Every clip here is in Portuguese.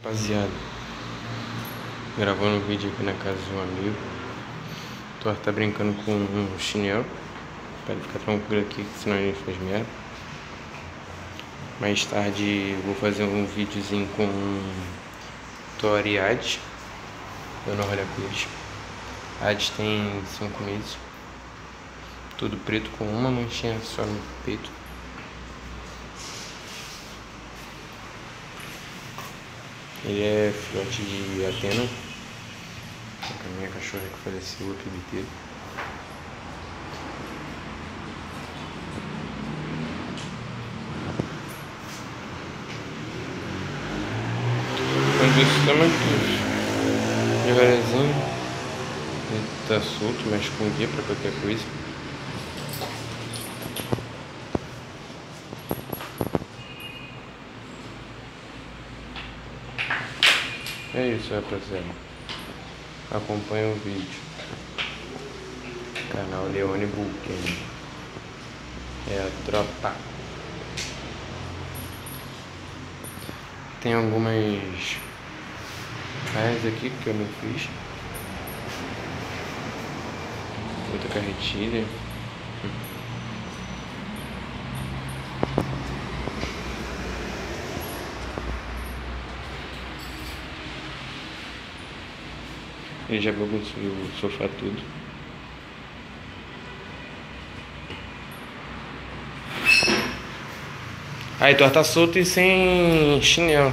Rapaziada, gravando um vídeo aqui na casa de um amigo. Thor tá brincando com um chinelo, pra ele ficar tranquilo aqui, senão ele faz merda. Mais tarde vou fazer um videozinho com Thor e Hades, dando olha com eles. Hades tem 5 meses, tudo preto com uma manchinha só no peito. Ele é filhote de Atena. A minha cachorra que faleceu, a inteiro. Quando isso tá mais tudo. Devagarzinho. Ele tá solto, mexe com guia pra qualquer coisa. É isso, rapaziada. Acompanhe o vídeo. Canal Leone Bulken. É a tropa. Tem algumas raias aqui que eu não fiz. Outra carretilha. Ele já bagunçou o sofá tudo. Aí, tu tá solto e sem chinelo.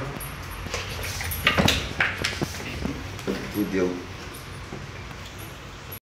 Fudeu.